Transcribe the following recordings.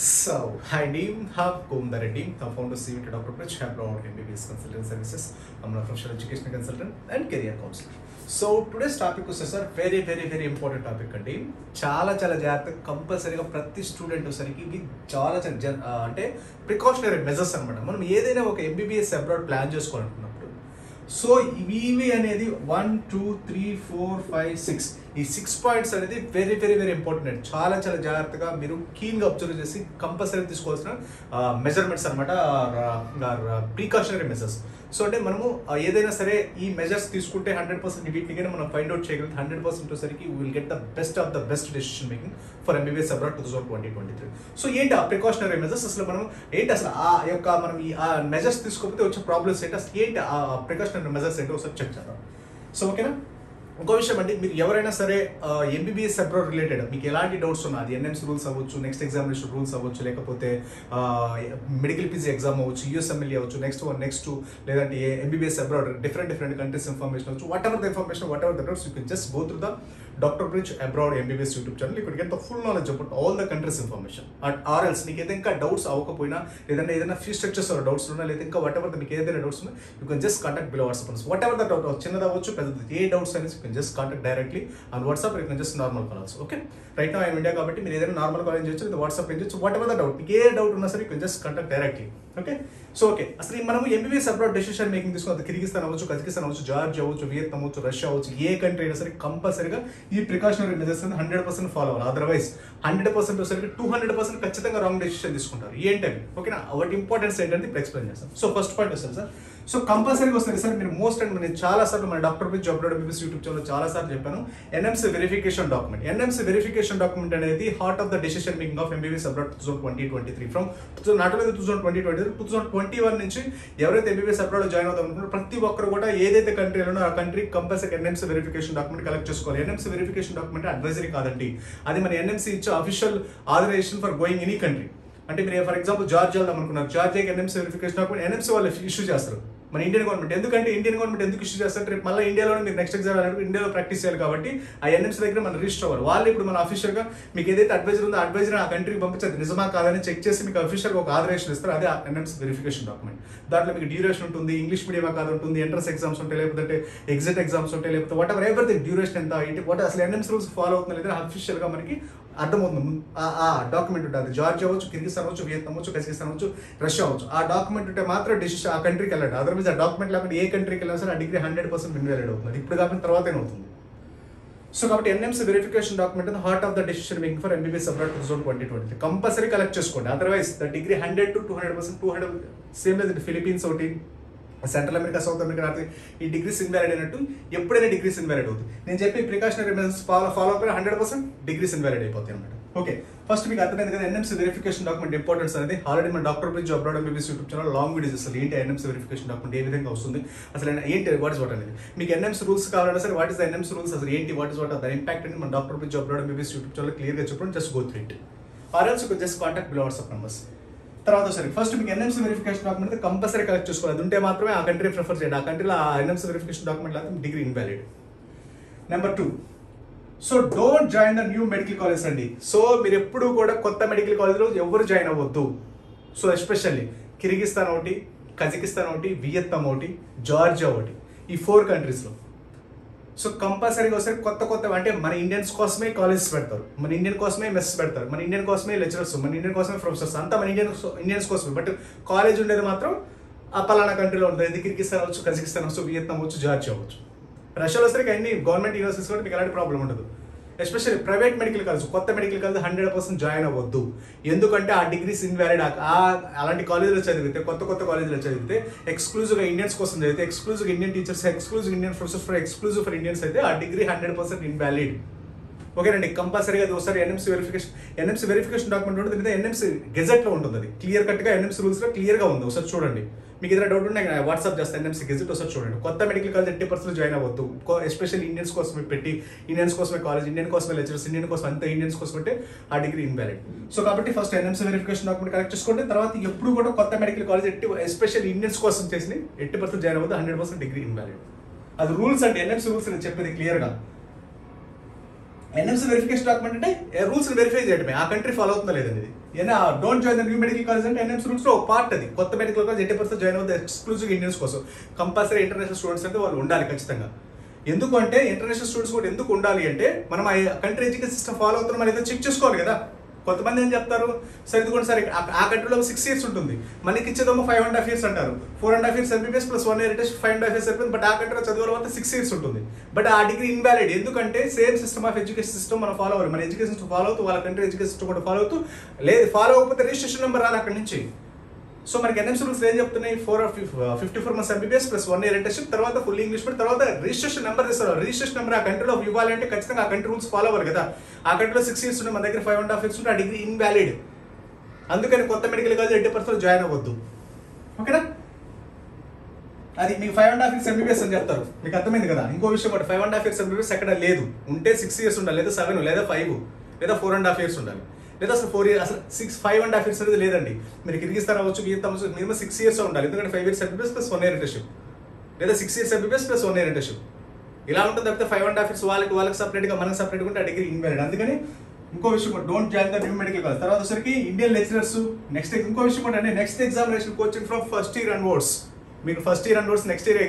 So, hi name have Kumdar Reddy, the founder CV to Dr. Prich, have brought MBBS Consultant Services. I'm a professional education consultant and career counselor. So today's topic వస్తే sir very very very important topic అండి చాలా చాలా జాగ్రత్తగా కంపల్సరీగా ప్రతి student సరికి ఇది చాలా చాలా అంటే ప్రికాషనరీ మెజర్స్ అనమాట మనం ఏదైనా ఒక ఎంబీబీఎస్ అబ్రాడ్ ప్లాన్ చేసుకోవాలనుకున్నప్పుడు సో ఇవి అనేది one two three four five six ఈ సిక్స్ పాయింట్స్ అనేది వెరీ వెరీ వెరీ ఇంపార్టెంట్ చాలా చాలా జాగ్రత్తగా మీరు కీన్గా అబ్జర్వ్ చేసి కంపల్సరీ తీసుకోవాల్సిన మెజర్మెంట్స్ అనమాట ప్రికాషనరీ మెజర్స్ సో అంటే మనము ఏదైనా సరే ఈ మెజర్స్ తీసుకుంటే హండ్రెడ్ పర్సెంట్ వీటిని మనం ఫైండ్ అవుట్ చేయగలిగితే హండ్రెడ్ పర్సెంట్ వచ్చేసరికి will get the best of the best decision making for MBBS abroad two thousand twenty twenty three so ఏంటి ఆ ప్రికాషనరీ మెజర్స్ అసలు మనం ఏంటి అసలు ఆ యొక్క మనం ఈ ఆ మెజర్స్ తీసుకోకపోతే వచ్చే ప్రాబ్లమ్స్ ఏంటి? అసలు ఏంటి ఆ ప్రికాషనరీ మెజర్స్ ఏంటో ఒకసారి చెక్ చేద్దాం. సో ఓకేనా ఇంకో విషయం అండి మీరు ఎవరైనా సరే ఎంబీబీఎస్ అబ్రాడ్ రిలేటెడ్ మీకు ఎలాంటి డౌట్స్ ఉన్నా అది ఎన్ఎంసీ రూల్స్ అవ్వచ్చు నెక్స్ట్ ఎగ్జామినేషన్ రూల్స్ అవ్వచ్చు లేకపోతే మెడికల్ పీజీ ఎగ్జామ్ అవ్వచ్చు యూఎస్ఎంఎల్ఏ అవ్వచ్చు నెక్స్ట్ వన్ నెక్స్ట్ లేదంటే MBBS abroad different different countries information అవ్వచ్చు whatever the information whatever the doubts you can just go through the doctor bridge abroad MBBS YouTube channel ఇక్కడ get full knowledge about all the countries information or else నీకు ఏదైనా ఇంకా doubts అవ్వకపోయినా లేదంటే ఏదైనా fee structures doubts ఉన్నా లేదా ఇంకా వాట్ ఎవర్ మీకు ఏదైనా డౌట్స్ ఉన్నా you can just contact below WhatsApp whatever the doubt చిన్నది అవ్వచ్చు పెద్దది ఏ డౌట్స్ అనేది you can just contact directly on WhatsApp you can just normal calls okay right నా ఐఎమ్ ఇండియా కాబట్టి మీరు ఏదైనా నార్మల్ కాల్ చేయొచ్చు లేదా వాట్సాప్ చేయొచ్చు వాట్ ఎవర్ ద డౌట్ మీకు ఏ డౌట్ ఉన్నా సరే you can just contact directly okay so okay అసలు ఈ ఎంబీబీఎస్ అబ్రాడ్ డెసిషన్ మేకింగ్ తీసుకున్న కిర్గిస్తాన్ అవ్వచ్చు కజకిస్తాన్ అవ్వచ్చు జార్జ్ అవ్వచ్చు వియత్నాం అవ్వచ్చు రష్యా అవ్వచ్చు ఏ కంట్రీ అయినా సరే కంపల్సరీగా ఈ precautionary measures hundred percent follow అవ్వాలి. అదర్వైజ్ హండ్రెడ్ పర్సెంట్ వచ్చేసరికి టూ హండ్రెడ్ పర్సెంట్ ఖచ్చితంగా రాంగ్ డెసిషన్ తీసుకుంటారు. ఏంటవి ఓకేనా వాటి ఇంపార్టెన్స్ ఏంటంటే ఇప్పుడు ఎక్స్ప్లెయిన్ చేస్తాం. సో ఫస్ట్ పాయింట్ వస్తుంది సార్ సో కంపల్సరీగా వస్తుంది సార్ మీరు మోస్ట్ అండ్ నేను చాలా సార్లు మన doctor P job MBBS YouTube channel చాలా సార్లు చెప్పాను. NMC verification document NMC verification document అనేది heart of the decision making of MBBS abroad two thousand twenty twenty three from so not only two thousand twenty twenty two thousand twenty one నుంచి ఎవరైతే MBBS abroad join అవుతాం అనుకుంటారో ప్రతి ఒక్కరు కూడా ఏదైతే కంట్రీలో ఆ country compulsory NMC verification document collect చేసుకోవాలి. ఎన్ఎంసీ వెరిఫికేషన్ డాక్యుమెంట్ అడ్వైజరీ కాదండి. అది మన ఎన్ఎంసీ ఇచ్చే official authorization for going any country అంటే మీరు ఫర్ ఎగ్జాంపుల్ జార్జ్ వెళ్దాం అనుకున్నారు. జార్జియాకి ఎన్ఎంసీ వెరిఫికేషన్ డాక్యుమెంట్ ఎన్ఎంసీ వాళ్ళు ఇష్యూ చేస్తారు. మన ఇండియన్ గవర్నమెంట్ ఎందుకంటే ఇండియన్ గవర్నమెంట్ ఎందుకు ఇష్యూ చేస్తారు? రేపు మళ్ళీ ఇండియాలో మీరు నెక్స్ట్ ఎగ్జామ్ వెళ్ళాలంటే ఇండియాలో ప్రాక్టీస్ చేయాలి కాబట్టి ఆ ఎన్ఎంసీ దగ్గర మనం రిజిస్టర్ అవ్వాలి. వాళ్ళు ఇప్పుడు మన ఆఫీషియల్గా మీకు ఏదైతే అడ్వైజర్ ఉందో అడ్వైజర్ ఆ కంట్రీకి పంపించేది నిజమా కాదని చెక్ చేసి మీకు అఫీషియల్ ఒక ఆదరేషన్ ఇస్తారు. అదే ఎన్ఎంసీ వెరిఫికేషన్ డాక్యుమెంట్ దాంట్లో మీకు డ్యూరేషన్ ఉంటుంది ఇంగ్లీష్ మీడియం కాదు ఉంటుంది ఎంట్రన్స్ ఎగ్జామ్స్ ఉంటాయి లేకపోతే ఎగ్జిట్ ఎగ్జామ్స్ ఉంటాయి లేకపోతే వాట్ ఎవర్ ఎవ్రీథింగ్ డ్యూరేషన్ ఎంత ఏంటి వాట్ అసలు ఎన్ఎంసీ రూల్స్ ఫాలో అవుతుంది లేదా ఆఫీషియల్గా మనకి అర్థమవుతుంది. ఆ- ఆ డాక్యుమెంట్ ఉంటుంది జార్జ్ అవ్వచ్చు కిర్గిస్తాన్ అవ్వచ్చు వియత్నాం అవ్వచ్చు కజకిస్తాన్ అవ్వచ్చు రష్యా అవ్వచ్చు. ఆ డాక్యుమెంట్ ఉంటే మాత్రం డెసిషన్ ఆ కంట్రీకి వెళ్ళాడు అదర్వైజ్ ఆ డాక్యుమెంట్ లేకుండా ఏ కంట్రీకి వెళ్ళినా సరే ఆ డిగ్రీ హండ్రెడ్ పర్సెంట్ ఇన్వాలిడ్ అవుతుంది. ఇప్పుడు కాకుండా తర్వాతనే అవుతుంది? సో కాబట్టి NMC verification document heart of the decision making for MBBS abroad two thousand twenty twenty compulsory collect చేసుకోండి. Otherwise the degree hundred to two hundred percent two hundred same లేదు Philippines ఒకటి central America south America north ఈ degrees invalid అయినట్టు ఎప్పుడైనా degrees invalid అవుతుంది. నేను చెప్పి precautionary measures follow follow up hundred percent degrees invalid అయిపోతాయి అనమాట ఓకే ఫస్ట్ మీకు అర్థమైంది కదా ఎన్ఎంసీ వెరిఫికేషన్ డాక్యుమెంట్ ఇంపార్టెన్స్ అనేది. ఆల్రెడీ మన doctor bridge abroad MBBS YouTube channel long videos అసలు ఏంటి ఎన్ఎంసీ వెరిఫికేషన్ డాక్యుమెంట్? ఏ విధంగా వస్తుంది? అసలు ఏంటి వాట్ ఇస్ వాట్ అనేది? మీకు ఎన్ఎంసీ రూల్స్ కావాలంటే సరే what is the NMC rules? అసలు ఏంటి what is what the impact అని మన doctor bridge abroad MBBS YouTube channel క్లియర్గా చెప్పడం just go through it or also just contact below WhatsApp numbers తర్వాత సరే ఫస్ట్ మీకు NMC verification document compulsory collect చేసుకోవాలి. అది ఉంటే మాత్రమే ఆ కంట్రీ ప్రిఫర్ చేయండి. ఆ కంట్రీలో ఆ ఎన్ఎంసీ వెరిఫికేషన్ డాక్యుమెంట్ లేకపోతే degree invalid number two so don't join the new medical college అండి. సో మీరు ఎప్పుడు కూడా కొత్త మెడికల్ కాలేజ్లో ఎవరు జాయిన్ అవ్వద్దు. సో ఎస్పెషల్లీ కిర్గిస్తాన్ ఒకటి కజకిస్తాన్ ఒకటి వియత్నాం ఒకటి జార్జియా ఒకటి. ఈ ఫోర్ కంట్రీస్లో సో కంపల్సరీగా వస్తే కొత్త కొత్త అంటే మన ఇండియన్స్ కోసమే కాలేజెస్ పెడతారు. మన ఇండియన్ కోసమే మెస్ పెడతారు. మన ఇండియన్ కోసమే లెక్చరర్స్ మన ఇండియన్ కోసమే ప్రొఫెసర్స్ అంతా మన ఇండియన్ ఇండియన్స్ కోసమే. బట్ కాలేజ్ ఉండేది మాత్రం ఆ పలానా కంట్రీలో ఉంటుంది కిర్గిస్తాన్ అవచ్చు కజకిస్తాన్ అవచ్చు వియత్నాం అవచ్చు జార్జియా అవచ్చు రష్యాలో వస్తే అన్ని గవర్నమెంట్ యూనివర్సిటీస్ కూడా మీకు ఎలాంటి ప్రాబ్లం ఉండదు. ఎస్పెషల్లీ ప్రైవేట్ మెడికల్ కాలేజ్ కొత్త medical college hundred percent join అవ్వద్దు. ఎందుకంటే ఆ డిగ్రీస్ ఇన్వాలిడ్ ఆ అలాంటి కాలేజీలో చదివితే కొత్త కొత్త కాలేజీలో చదివితే ఎక్స్క్లూజివ్గా ఇండియన్స్ కోసం చదివితే exclusive Indian teachers exclusive Indian professors for exclusive for Indians అయితే ఆ డిగ్రీ హండ్రెడ్ పర్సెంట్ ఇన్వాలిడ్ ఓకేనండి కంపల్సరీగా అది ఒకసారి NMC verification NMC verification document ఉంటుంది ఎన్ఎంసీ గెజెట్లో ఉంటుంది అది. క్లియర్ కట్గా ఎన్ఎంసీ రూల్స్లో క్లియర్గా ఉంది. ఒకసారి చూడండి. మీకు ఏదైనా డౌట్ ఉంటే వాట్సాప్ చేస్తాను ఎన్ఎంసీ గెజిట్ ఒకసారి చూడండి. కొత్త medical college eighty percent join అవ్వద్దు. ఎస్పెషల్లీ ఇండియన్స్ కోసమే పెట్టి ఇండియన్స్ కోసమే కాలేజ్ ఇండియన్ కోసమే లెక్చర్స్ ఇండియన్ కోసం అంత ఇండియన్స్ కోసం అంటే ఆ డిగ్రీ ఇన్వాలిడ్ సో కాబట్టి first NMC verification document collect చేసుకోండి. తర్వాత ఎప్పుడు కూడా కొత్త medical college eighty special Indians కోసం చేసి ఎట్టి పర్సెంట్ జాయిన్ అవ్వద్దు హండ్రెడ్ పర్సెంట్ డిగ్రీ ఇన్వాలిడ్ అది రూల్స్ అంటే ఎన్ఎంసీ రూల్స్ నేను చెప్పేది క్లియర్గా ఎన్ఎంసీ వెరిఫికేషన్ డాక్యుమెంట్ అంటే రూల్స్ వెరిఫై చేయడమే ఆ కంట్రీ ఫాలో అవుతుందా లేదండి ఇది ఏనా don't join the new medical college అంటే ఎన్ఎంసీ రూల్స్లో ఒక పార్ట్ అది. కొత్త medical college eighty percent join అవుతుంది ఎక్స్క్లూజివ్ ఇండియన్స్ కోసం. కంపల్సరీ ఇంటర్నేషనల్ స్టూడెంట్స్ అయితే వాళ్ళు ఉండాలి ఖచ్చితంగా. ఎందుకంటే ఇంటర్నేషనల్ స్టూడెంట్స్ కూడా ఎందుకు ఉండాలి అంటే మనం ఆ కంట్రీ ఎడ్యుకేషన్ సిస్టమ్ ఫాలో అవుతున్నాం అనేది చెక్ చేసుకోవాలి కదా. కొంతమంది ఏం చెప్తారు? సరే ఇదిగోండి సార్ ఆ- ఆ కంట్రీలో సిక్స్ ఇయర్స్ ఉంటుంది. మనకి ఇచ్చేదేమో ఫైవ్ అండ్ హాఫ్ ఇయర్స్ అంటారు. Four and half years MBBS plus one year five and half years అయిపోయింది బట్ ఆ కంట్రీలో చదివే వల్ల సిక్స్ ఇయర్స్ ఉంటుంది. బట్ ఆ డిగ్రీ ఇన్వాలిడ్ ఎందుకంటే same system of education system మనం ఫాలో అవ్వాలి మన ఎడ్యుకేషన్ ఫాలో అవుతూ వాళ్ళ కంట్రీ ఎడ్యుకేషన్ సిస్టమ్ కూడా ఫాలో అవుతూ లేదు ఫాలో అవ్వకపోతే రిజిస్ట్రేషన్ నెంబర్ రాదు అక్కడి నుంచి. సో మనకి ఎన్ఎంసీ రూల్స్ ఏం చెప్తున్నాయి? Four fifty four months MBBS plus one year internship తర్వాత ఫుల్ ఇంగ్లీష్ మీడియం తర్వాత రిజిస్ట్రేషన్ నెంబర్ ఇస్తారు రిజిస్ట్రేషన్ నెంబర్ ఆ కంట్రీలో ఇవ్వాలంటే ఖచ్చితంగా ఆ కంట్రీ రూల్స్ ఫాలో అవ్వాలి కదా. ఆ కంట్రీలో సిక్స్ ఇయర్స్ ఉంటే మన దగ్గర ఫైవ్ అండ్ హాఫ్ ఇయర్స్ ఉంటే ఆ డిగ్రీ ఇన్వాలిడ్ అందుకని కొత్త medical college eighty percent join అవ్వద్దు. ఓకేనా అది మీకు five and half years MBBS అని చెప్తారు. మీకు అర్థమైంది కదా? ఇంకో విషయం కూడా five and half years MBBS ఎక్కడ లేదు. ఉంటే సిక్స్ ఇయర్స్ ఉండాలి లేదా సెవెన్ లేదా ఫైవ్ లేదా ఫోర్ అండ్ హాఫ్ ఇయర్స్ ఉండాలి. లేదా అసలు ఫోర్ ఇయర్స్ అసలు six five and half years అనేది లేదండి. మీరు కిర్గిస్తాన్ అవ్వచ్చు వియత్నాం అవ్వచ్చు మినిమం సిక్స్ ఇయర్స్ ఉండాలి. ఎందుకంటే five years MBBS plus one year internship లేదా six years MBBS plus one year internship ఇలా ఉంటుంది తప్పితే ఫైవ్ అండ్ హాఫ్ ఇయర్స్ వాళ్ళకి వాళ్ళకి సపరేట్గా మనకి సపరేట్గా ఉంటే ఆ డిగ్రీ ఇన్వాలిడ్ అందుకని ఇంకో విషయం కూడా don't join the new medical college తర్వాత వచ్చరికి ఇండియన్ లెక్చరర్స్ నెక్స్ట్ ఇంకో విషయం కూడా అంటే next examination coaching from first year onwards మీకు first year onwards next year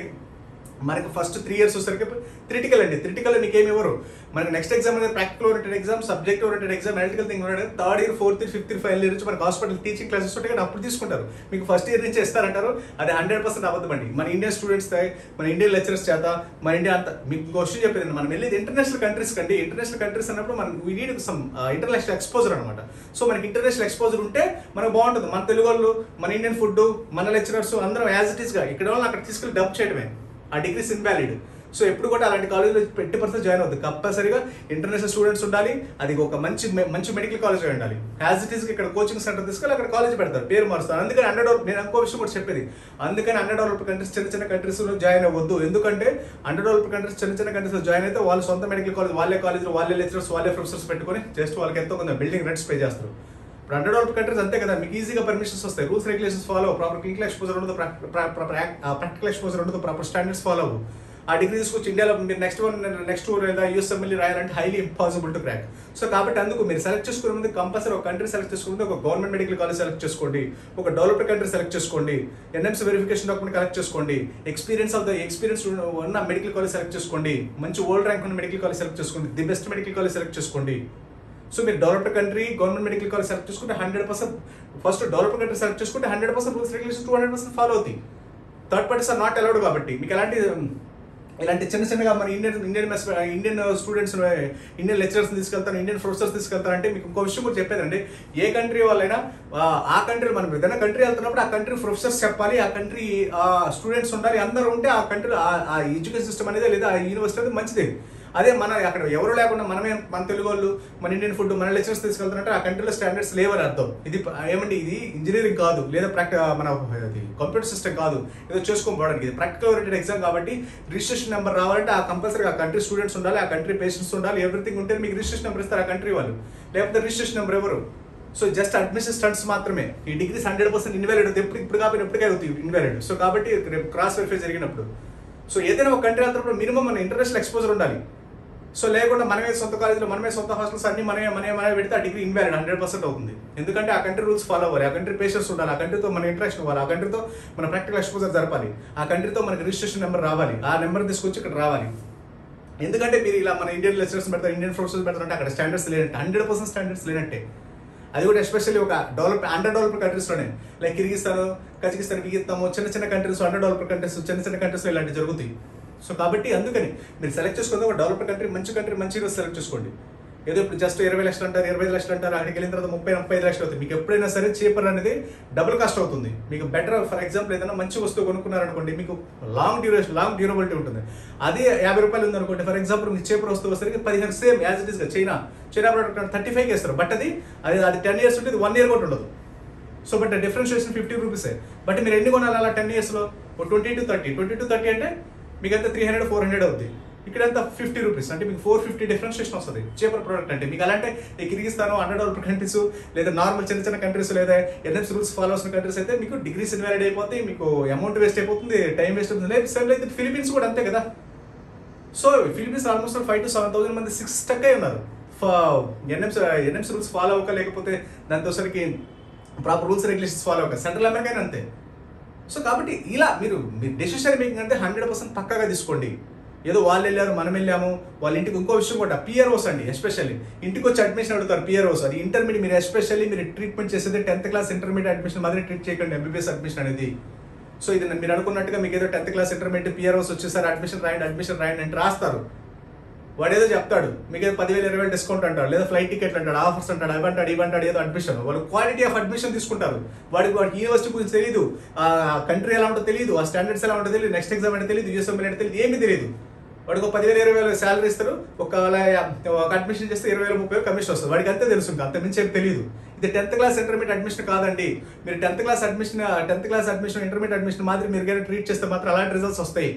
మనకి ఫస్ట్ త్రీ ఇయర్స్ వచ్చేసరికి త్రిటికల్ అండి. త్రిటికల్ నీకేమి ఏమి ఇవ్వరు. మనకి నెక్స్ట్ ఎగ్జామ్ అనేది practical oriented exam subject oriented exam electrical thing oriented third year fourth year fifth year final year నుంచి మనకి హాస్పిటల్ టీచింగ్ క్లాసెస్ ఉంటాయి కానీ అప్పుడు తీసుకుంటారు. మీకు ఫస్ట్ ఇయర్ నుంచి ఇస్తారంటారు. అది హండ్రెడ్ పర్సెంట్ అబద్ధం అండి మన ఇండియన్ స్టూడెంట్స్ మన ఇండియన్ లెక్చరర్స్ చేత మన ఇండియా అంతా మీకు క్వశ్చన్ చెప్పేది మనం వెళ్ళేది ఇంటర్నేషనల్ కంట్రీస్ కండి. ఇంటర్నేషనల్ కంట్రీస్ అన్నప్పుడు మనం we need some international exposure అనమాట సో మనకి ఇంటర్నేషనల్ ఎక్స్పోజర్ ఉంటే మనకు బాగుంటుంది. మన తెలుగు వాళ్ళు మన ఇండియన్ ఫుడ్ మన లెక్చరర్స్ అందరం యాజ్ ఇట్ ఈస్గా ఇక్కడ వాళ్ళు అక్కడ తీసుకెళ్ళి డబ్ చేయడమే. ఆ డిగ్రీస్ ఇన్వాలిడ్. సో ఎప్పుడు కూడా అలాంటి కాలేజ్లో ట్వంటీ పర్సెంట్ జాయిన్ అవుతుంది కంపల్సరీగా ఇంటర్నేషనల్ స్టూడెంట్స్ ఉండాలి అది ఒక మంచి మంచి మెడికల్ కాలేజ్ ఉండాలి యాజ్ ఇట్ ఈస్ ఇక్కడ కోచింగ్ సెంటర్ తీసుకెళ్ళి అక్కడ కాలేజ్ పెడతారు పేరు మారుస్తారు. అందుకని అండర్ డెవలప్ నేను ఇంకో విషయం కూడా చెప్పేది. అందుకని అండర్ డెవలప్ కంట్రీస్ చిన్న చిన్న కంట్రీస్లో జాయిన్ అవ్వద్దు. ఎందుకంటే అండర్ డెవలప్ కంట్రీస్ చిన్న చిన్న కంట్రీస్లో జాయిన్ అయితే వాళ్ళ సొంత మెడికల్ కాలేజ్ వాళ్ళే కాలేజ్లో వాళ్ళే లెక్చరర్స్ వాళ్ళే ప్రొఫెసర్స్ పెట్టుకొని జస్ట్ వాళ్ళకి ఎంతో కొంత బిల్డింగ్ రెంట్స్ పే చేస్తారు. ఇప్పుడు అండర్ డెవలప్ కంట్రీస్ అంతే కదా మీకు ఈజీగా పర్మిషన్స్ వస్తాయి. Rules regulations follow proper clinical exposure ఉండదు ప్రాక్టికల్ ఎక్స్పోజర్ uh, ఉండదు ప్రాపర్ స్టాండర్డ్స్ ఫాలో అవ్వు ఆ డిగ్రీ తీసుకొచ్చి ఇండియాలో మీరు నెక్స్ట్ వన్ నెక్స్ట్ లేదా యూఎస్ ఎమ్మెల్యే రాయాలంటే highly impossible to crack so కాబట్టి అందుకు మీరు సెలెక్ట్ చేసుకునే ముందు కంపల్సరీ ఒక కంట్రీ సెలెక్ట్ చేసుకుంటే ఒక గవర్నమెంట్ మెడికల్ కాలేజ్ సెలెక్ట్ చేసుకోండి. ఒక డెవలప్డ్ కంట్రీ సెలెక్ట్ చేసుకోండి. ఎన్ఎంసీ వెరిఫికేషన్ డాక్యుమెంట్ కలెక్ట్ చేసుకోండి. ఎక్స్పీరియన్స్ ఆఫ్ ద ఎక్స్పీరియన్స్ ఉన్న మెడికల్ కాలేజ్ సెలెక్ట్ చేసుకోండి. మంచి ఓల్డ్ ర్యాంక్ ఉన్న మెడికల్ కాలేజ్ సెలెక్ట్ చేసుకోండి. The best medical college select చేసుకోండి. సో మీరు developed country government medical college select చేసుకుంటే hundred percent first developed country select చేసుకుంటే hundred percent rules regulation too hundred percent follow అవుతాయి. Third parties are not allowed కాబట్టి మీకు ఎలాంటి ఇలాంటి చిన్న చిన్నగా మన Indian Indian mess Indian students Indian lecturers తీసుకెళ్తారు ఇండియన్ ప్రొఫెసర్స్ తీసుకెళ్తారు అంటే మీకు ఇంకో విషయం కూడా చెప్పేదండి. ఏ కంట్రీ వాళ్ళైనా ఆ, ఆ కంట్రీ మనం ఏదైనా కంట్రీ వెళ్తున్నప్పుడు ఆ కంట్రీ ప్రొఫెసర్స్ చెప్పాలి ఆ కంట్రీ స్టూడెంట్స్ ఉండాలి అందరూ ఉంటే ఆ కంట్రీ ఆ ఎడ్యుకేషన్ సిస్టమ్ అనేది లేదా ఆ యూనివర్సిటీ అనేది మంచిది. అదే మన అక్కడ ఎవరు లేకుండా మనమే మన తెలుగు వాళ్ళు మన ఇండియన్ ఫుడ్ మన లెక్చర్స్ తీసుకెళ్తున్నట్టు ఆ కంట్రీలో స్టాండర్డ్స్ లేవని అర్థం. ఇది ఏమండి ఇది ఇంజనీరింగ్ కాదు లేదా ప్రాక్టి మన అది కంప్యూటర్ సిస్టమ్ కాదు. ఏదో చేసుకోకపోవడానికి ఇది ప్రాక్టికల్ ఓరియంటెడ్ ఎగ్జామ్ కాబట్టి రిజిస్ట్రేషన్ నెంబర్ రావాలంటే ఆ కంపల్సరీ ఆ కంట్రీ స్టూడెంట్స్ ఉండాలి ఆ కంట్రీ పేషెంట్స్ ఉండాలి ఎవ్రీథింగ్ ఉంటే మీకు రిజిస్ట్రేషన్ నెంబర్ ఇస్తారు ఆ కంట్రీ వాళ్ళు. లేకపోతే రిజిస్ట్రేషన్ నెంబర్ ఎవరు? సో జస్ట్ అడ్మిషన్ స్టంట్స్ మాత్రమే. ఈ డిగ్రీస్ హండ్రెడ్ పర్సెంట్ ఇన్వాలిడ్ అవుతుంది. ఎప్పుడు ఇప్పుడు కాబట్టి ఎప్పటికే అవుతుంది ఇన్వాలిడ్ సో కాబట్టి రేపు క్రాస్ వెరిఫై జరిగినప్పుడు. సో ఏదైనా ఒక కంట్రీ వెళ్తున్నప్పుడు మినిమం మన ఇంటర్నేషనల్ ఎక్స్పోజర్ ఉండాలి. సో లేకుండా మనమే సొంత కాలేజీలో మనమే సొంత హాస్టల్స్ అన్ని మనమే మనమే మనమే పెడితే ఆ డిగ్రీ ఇన్వాలిడ్ హండ్రెడ్ పర్సెంట్ అవుతుంది. ఎందుకంటే ఆ కంట్రీ రూల్స్ ఫాలో అవ్వాలి. ఆ కంట్రీ పేషెంట్స్ ఉండాలి. ఆ కంట్రీతో మన ఇంటరాక్షన్ అవ్వాలి. ఆ కంట్రీతో మన ప్రాక్టికల్ ఎక్స్పోజర్ జరపాలి. ఆ కంట్రీతో మనకి రిజిస్ట్రేషన్ నెంబర్ రావాలి. ఆ నెంబర్ తీసుకొచ్చి ఇక్కడ రావాలి. ఎందుకంటే మీరు ఇలా మన ఇండియన్ లెక్చరర్స్ పెడతారు ఇండియన్ ప్రొఫెసర్స్ పెడతారంటే అక్కడ స్టాండర్డ్స్ లేనట్టు. హండ్రెడ్ పర్సెంట్ స్టాండర్డ్స్ లేనట్టే. అది కూడా ఎస్పెషల్లీ ఒక డెవలప్ అండర్ డెవలప్డ్ కంట్రీస్లోనే లైక్ కిర్గిస్తాను కజకిస్తాన్ కిగిస్తాము చిన్న చిన్న కంట్రీస్ అండర్ డెవలప్డ్ కంట్రీస్ చిన్న చిన్న కంట్రీస్లో ఇలాంటివి జరుగుతాయి. సో కాబట్టి అందుకని మీరు సెలెక్ట్ చేసుకుంటే ఒక డెవలప్డ్ కంట్రీ మంచి కంట్రీ మంచి రోజు సెలెక్ట్ చేసుకోండి. ఏదో ఇప్పుడు జస్ట్ ఇరవై లక్షలు అంటారు ఇరవై ఐదు లక్షలు అంటారు అక్కడికి వెళ్ళిన తర్వాత ముప్పై ముప్పై ఐదు లక్షలు అవుతుంది మీకు ఎప్పుడైనా సరే చీపర్ అనేది డబుల్ కాస్ట్ అవుతుంది. మీకు బెటర్ ఫర్ ఎగ్జాంపుల్ ఏదైనా మంచి వస్తువు కొనుక్కున్నారనుకోండి మీకు లాంగ్ డ్యూరేషన్ లాంగ్ డ్యూరబిలిటీ ఉంటుంది. అదే యాభై రూపాయలు ఉందనుకోండి ఫర్ ఎగ్జాంపుల్ మీకు చీపర్ వస్తువు వస్తే పదిహేను సేమ్ యాజ్ ఇట్ ఈస్గా China. China product thirty five వేస్తారు. బట్ అది అది అది టెన్ ఇయర్స్ ఉంటుంది వన్ ఇయర్ కూడా ఉండదు. సో బట్ డిఫరెన్షియేషన్ ఫిఫ్టీ రూపీసే బట్ మీరు ఎన్ని కొనాలి అలా టెన్ ఇయర్స్లో twenty to thirty twenty to thirty అంటే మీకు అంతా త్రీ హండ్రెడ్ ఫోర్ హండ్రెడ్ అవుతుంది ఇక్కడ అంతా ఫిఫ్టీ రూపీస్ అంటే మీకు ఫోర్ ఫిఫ్టీ డిఫరెన్షియేషన్ వస్తుంది. చేపర్ ప్రోడక్ట్ అంటే. మీకు అలాంటి ఈ కిర్గిస్తాను అండర్ డెవలప్డ్ కంట్రీస్ లేదా నార్మల్ చిన్న చిన్న కంట్రీస్ లేదా ఎన్ఎఫ్ రూల్స్ ఫాలో అవుతున్న కంట్రీస్ అయితే మీకు డిగ్రీస్ ఇన్వాలిడ్ అయిపోతాయి మీకు అమౌంట్ వేస్ట్ అయిపోతుంది టైం వేస్ట్ అవుతుంది లేదు సేమ్ అయితే ఫిలిపీన్స్ కూడా అంతే కదా. So Philippines almost five to seven thousand మంది సిక్స్ స్టక్ అయి ఉన్నారు. ఎన్ఎంసీ ఎన్ఎంస్ రూల్స్ ఫాలో అవ్వక లేకపోతే దాంతోసరికి ప్రాపర్ రూల్స్ రెగ్యులేషన్స్ ఫాలో అవ్వక. సెంట్రల్ అమెరికా అంతే. సో కాబట్టి ఇలా మీరు మీ డెసిషన్ మేకింగ్ అంటే హండ్రెడ్ పర్సెంట్ పక్కగా తీసుకోండి. ఏదో వాళ్ళు వెళ్ళారు మనం వెళ్ళాము వాళ్ళ ఇంటికి ఇంకో విషయం కూడా పిఆర్ఓస్ అండి ఎస్పెషల్లీ ఇంటికి వచ్చి అడ్మిషన్ అడుగుతారు పిఆర్ఓస్ అది ఇంటర్మీడియట్ మీరు ఎస్పెషల్లీ మీరు ట్రీట్మెంట్ చేసేది టెన్త్ క్లాస్ ఇంటర్మీడియట్ అడ్మిషన్ మాదిరి ట్రీట్ చేయకండి ఎంబీబీఎస్ అడ్మిషన్ అనేది. సో ఇది మీరు అనుకున్నట్టుగా మీకు ఏదో టెన్త్ క్లాస్ ఇంటర్మీడియట్ పిఆర్ఓస్ వచ్చేసారి అడ్మిషన్ రాయండి అడ్మిషన్ రాయండి అంటే రాస్తారు. వాడు ఏదో చెప్తాడు. మీకు ఏదో పదివేలు ఇరవై వేలు డిస్కౌంట్ అంటాడు లేదా ఫ్లైట్ టికెట్ అంటాడు ఆఫర్స్ అంటాడు అవి అంటాడు ఇవి అంటాడు ఏదో అడ్మిషన్ వాళ్ళు క్వాలిటీ ఆఫ్ అడ్మిషన్ తీసుకుంటారు. వాడికి వాడికి యూనివర్సిటీ గురించి తెలియదు ఆ కంట్రీ ఎలా ఉంటుందో తెలియదు ఆ స్టాండర్డ్స్ ఎలా ఉంటుందో తెలియదు నెక్స్ట్ ఎగ్జామ్ అంటే తెలియదు యూఎస్ఎం అంటే తెలియదు ఏమీ తెలియదు వాడికి ఒక పదివేలు ఇరవై వేలు శాలరీ ఇస్తారు ఒక ఒక అడ్మిషన్ చేస్తే ఇరవై వేలు ముప్పై వేలు కమిషన్ వస్తుంది. వాడికి అంతే తెలుసు ఇంకా అంత మించి ఏం తెలియదు ఇది టెన్త్ క్లాస్ ఇంటర్మీడియట్ అడ్మిషన్ కాదండి. మీరు tenth class admission tenth class admission intermediate admission మాత్రం మీరు కానీ ట్రీట్ చేస్తే మాత్రం అలాంటి రిజల్ట్స్ వస్తాయి.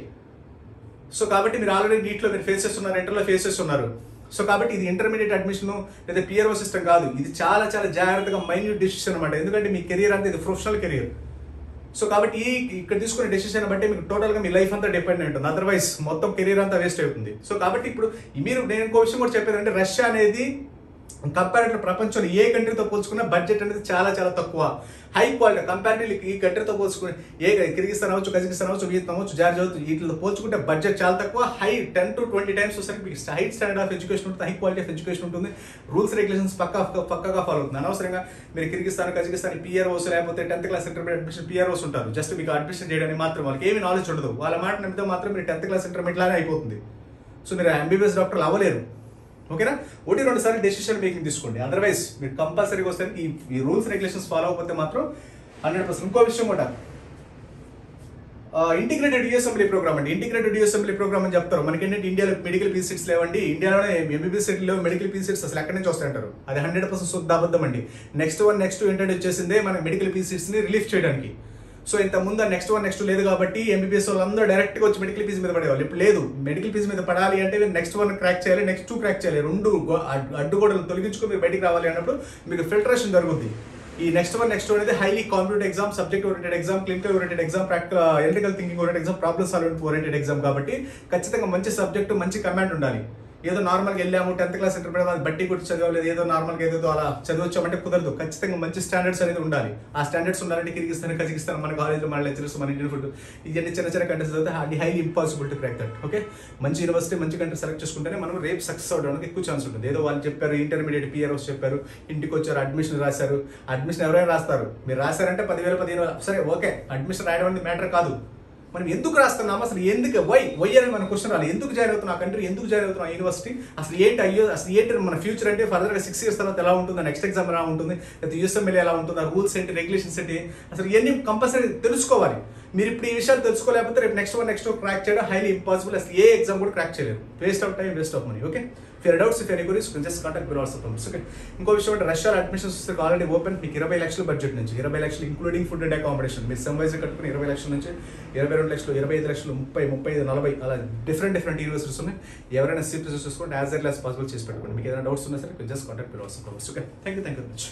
సో కాబట్టి మీరు ఆల్రెడీ నీట్లో మీరు ఫేస్ చేస్తున్నారు ఇంటర్లో ఫేస్ చేస్తున్నారు సో కాబట్టి ఇది ఇంటర్మీడియట్ అడ్మిషన్ లేదా పిఆర్ఓ సిస్టమ్ కాదు. ఇది చాలా చాలా జాగ్రత్తగా మైన్యూట్ డెసిషన్ అనమాట ఎందుకంటే మీ కెరియర్ అంతా ఇది ప్రొఫెషనల్ కెరియర్ సో కాబట్టి ఈ ఇక్కడ తీసుకునే డెసిషన్ బట్టి మీకు టోటల్గా మీ లైఫ్ అంతా డిపెండ్ ఉంటుంది. అదర్వైజ్ మొత్తం కెరీర్ అంతా వేస్ట్ అవుతుంది. సో కాబట్టి ఇప్పుడు మీరు నేను ఇంకో విషయం కూడా చెప్పేది అంటే రష్యా అనేది కంపారిటివ్ ప్రపంచంలో ఏ కంట్రీతో పోల్చుకున్న బడ్జెట్ అనేది చాలా చాలా తక్కువ. హై క్వాలిటీ కంపారిటివ్లీ ఈ కంట్రీతో పోల్చుకుని ఏ కిర్గిస్తాన్ అవ్వచ్చు కజకిస్తాన్ అవ్వచ్చు వియత్నాం అవ్వచ్చు జార్జ్ అవ్వచ్చు వీటితో పోల్చుకుంటే బడ్జెట్ చాలా తక్కువ. High ten to twenty times వస్తే మీకు హై స్టాండర్డ్ ఆఫ్ ఎడ్యుకేషన్ ఉంటుంది హై క్వాలిటీ ఆఫ్ ఎడ్యుకేషన్ ఉంటుంది. రూల్స్ రెగ్యులేషన్స్ పక్కా పక్కగా ఫాలో అవుతుంది. అనవసరంగా మీరు కిర్గిస్తాన్ కజకిస్తాన్ పిఆర్ఓస్ లేకపోతే tenth class intermediate admission PROs ఉంటారు. జస్ట్ మీకు అడ్మిషన్ చేయడానికి మాత్రం వాళ్ళకి ఏమి నాలెడ్జ్ ఉండదు. వాళ్ళ మాట నమ్మితే మాత్రం మీరు టెన్త్ క్లాస్ ఇంటర్మీడియట్ లానే అయిపోతుంది. సో మీరు ఎంబీబీఎస్ డాక్టర్లు అవ్వలేరు. ఓకేనా? ఒకటి రెండు సార్లు డెసిషన్ మేకింగ్ తీసుకోండి. అదర్వైజ్ మీరు కంపల్సరీగా వస్తే ఈ ఈ రూల్స్ రెగ్యులేషన్స్ ఫాలో అవ్వకపోతే మాత్రం హండ్రెడ్ పర్సెంట్ ఇంకో విషయం కూడా. ఇంటిగ్రేటెడ్ యూఎస్ఎంబ్లీ ప్రోగ్రామ్ అండి. ఇంటిగ్రేటెడ్ యూఎస్ఎంబ్లీ ప్రోగ్రామ్ అని చెప్తారు. మనకి ఏంటంటే ఇండియాలో మెడికల్ పీ సీట్స్ లేవండి. ఇండియాలోనే ఎంబీబీఎస్ సీట్ లేవు మెడికల్ పీ సీట్స్ అసలు ఎక్కడి నుంచి వస్తాయంటారు? అది హండ్రెడ్ పర్సెంట్ శుద్ధాబద్ధం అండి. నెక్స్ట్ వన్ నెక్స్ట్ ఏంటంటే వచ్చేసిందే మన మెడికల్ పీ సీట్స్ని రిలీఫ్ చేయడానికి. సో ఇంత ముందు నెక్స్ట్ వన్ నెక్స్ట్ లేదు కాబట్టి ఎంబీబీఎస్ వాళ్ళందరూ డైరెక్ట్గా వచ్చి మెడికల్ ఫీజు మీద పడేవాళ్ళు. ఇప్పుడు లేదు మెడికల్ ఫీజు మీద పడాలి అంటే నెక్స్ట్ వన్ క్రాక్ చేయాలి నెక్స్ట్ టూ క్రాక్ చేయాలి. రెండు అడ్డుగోడలు తొలగించుకుని మీరు బయటికి రావాలి అన్నప్పుడు మీకు ఫిల్టరేషన్ జరుగుతుంది ఈ నెక్స్ట్ వన్ నెక్స్ట్ అనేది highly competitive exam subject oriented exam clinical oriented exam practical analytical thinking oriented exam problem solve oriented exam కాబట్టి ఖచ్చితంగా మంచి సబ్జెక్ట్ మంచి కమాండ్ ఉండాలి. ఏదో నార్మల్గా వెళ్ళాము టెన్త్ క్లాస్ ఇంటర్మీడియట్ అది బట్టి కొట్టి చదవలేదు ఏదో నార్మల్గా ఏదో అలా చదివచ్చామంటే కుదరదు. ఖచ్చితంగా మంచి స్టాండర్డ్స్ అనేది ఉండాలి. ఆ స్టాండర్డ్స్ ఉండాలంటే కిరిగిస్తాన్ కజికిస్తాన్ మన కాలేజీలో మన లెక్చరర్స్ మన ఇండియన్ ఫుడ్ ఇవన్నీ చిన్న చిన్న కంట్రీస్ చదివితే అది highly impossible to crack that okay మంచి యూనివర్సిటీ మంచి కంట్రీ సెలెక్ట్ చేసుకుంటేనే మనం రేపు సక్సెస్ అవడానికి ఎక్కువ ఛాన్స్ ఉంటుంది. ఏదో వాళ్ళు చెప్పారు ఇంటర్మీడియట్ పిఆర్ఓస్ చెప్పారు ఇంటికి వచ్చారు అడ్మిషన్ రాశారు అడ్మిషన్ ఎవరైనా రాస్తారు. మీరు రాశారంటే పదివేల పదిహేను సరే ఓకే అడ్మిషన్ రాయడం అనేది మ్యాటర్ కాదు. మనం ఎందుకు రాస్తున్నాం? అసలు ఎందుకు వై వై అని మన క్వశ్చన్ రాలి ఎందుకు జాయిన్ అవుతున్నాం? ఆ కంట్రీ ఎందుకు జాయిన్ అవుతున్నాం? యూనివర్సిటీ అసలు ఏంటి అయ్యో అసలు ఏంటి మన ఫ్యూచర్ అంటే ఫర్దర్గా సిక్స్ ఇయర్స్ తర్వాత ఎలా ఉంటుంది? నెక్స్ట్ ఎగ్జామ్ ఎలా ఉంటుంది? లేదా యూఎస్ఎంఎల్ ఎలా ఉంటుంది? ఆ రూల్స్ ఏంటి? రెగ్యులేషన్స్ ఏంటి? అసలు ఇవన్నీ కంపల్సరీ తెలుసుకోవాలి. మీరు ఇప్పుడు ఈ విషయాలు తెలుసుకోలేకపోతే రేపు నెక్స్ట్ వన్ నెక్స్ట్ క్రాక్ చేయడం హైలీ ఇంపాసిబుల్ అసలు ఏ ఎగ్జామ్ కూడా క్రాక్ చేయలేరు waste of time waste of money okay for doubts if agrees just contact bill WhatsApp okay ఇంకో విషయం అంటే రష్యాలో అడ్మిషన్స్ వస్తే ఆల్రెడీ ఓపెన్ మీకు ఇరవై లక్షల బడ్జెట్ నుంచి ఇరవై లక్షలు ఇంక్లూడింగ్ ఫుడ్ అండ్ అకామిడేషన్ మీరు సెమ్ వైజ్ కట్టుకుని ఇరవై లక్షల నుంచి ఇరవై రెండు లక్షలు ఇరవై ఐదు లక్షలు ముప్పై ముప్పై ఐదు నలభై అలా డిఫరెంట్ డిఫరెంట్ యూనివర్సిటీస్ ఉన్నాయి. ఎవరైనా సీట్ చూసుకోండి యాజ్ ఎర్లీ యాజ్ పాసిబుల్ చేసి పెట్టుకోండి. మీకు ఏదైనా డౌట్స్ ఉన్నా సరే just contact bill WhatsApp okay thank you thank you much